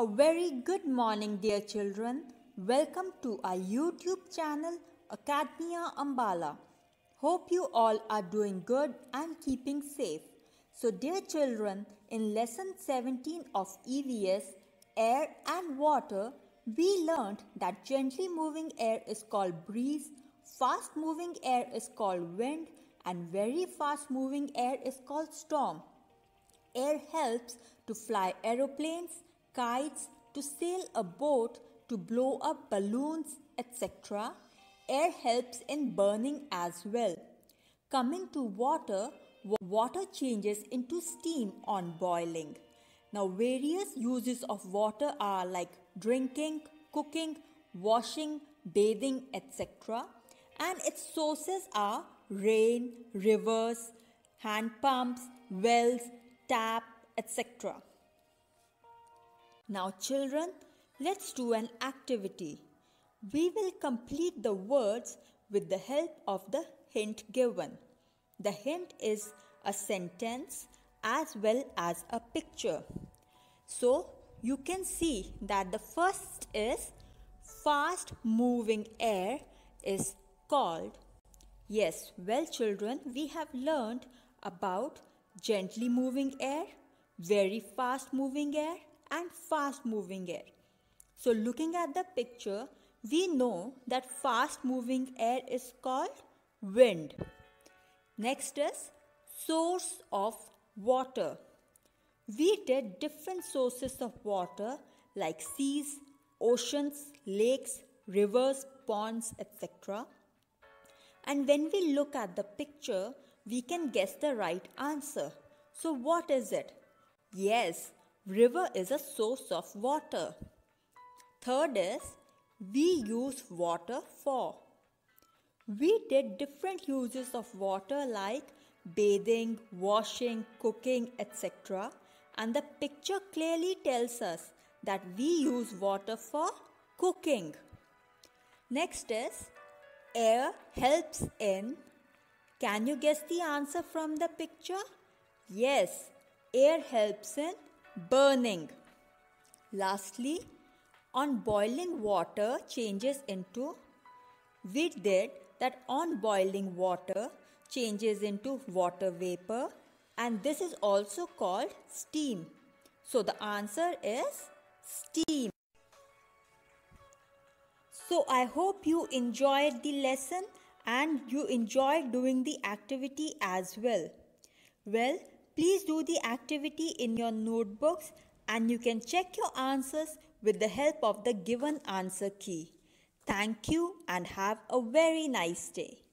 A very good morning, dear children. Welcome to our YouTube channel, Academia Ambala. Hope you all are doing good and keeping safe. So, dear children, in lesson 17 of EVS, Air and Water, we learned that gently moving air is called breeze, fast moving air is called wind, and very fast moving air is called storm. Air helps to fly aeroplanes, kites, to sail a boat, to blow up balloons, etc. Air helps in burning as well. Coming to water, water changes into steam on boiling. Now, various uses of water are like drinking, cooking, washing, bathing, etc. And its sources are rain, rivers, hand pumps, wells, tap, etc. Now, children, let's do an activity. We will complete the words with the help of the hint given. The hint is a sentence as well as a picture. So, you can see that the first is fast moving air is called. Yes, well, children, we have learned about gently moving air, very fast moving air, and fast moving air. So, looking at the picture, we know that fast moving air is called wind. Next is source of water. We did different sources of water like seas, oceans, lakes, rivers, ponds, etc. And when we look at the picture, we can guess the right answer. So, what is it? Yes, River is a source of water. Third is we use water for. We did different uses of water like bathing, washing, cooking, etc. And the picture clearly tells us that we use water for cooking. Next is air helps in. Can you guess the answer from the picture? Yes, air helps in burning. Lastly, on boiling water changes into we did that on boiling water changes into water vapor and this is also called steam. So the answer is steam. So I hope you enjoyed the lesson and you enjoyed doing the activity as well. Well, Please do the activity in your notebooks and you can check your answers with the help of the given answer key. Thank you and have a very nice day.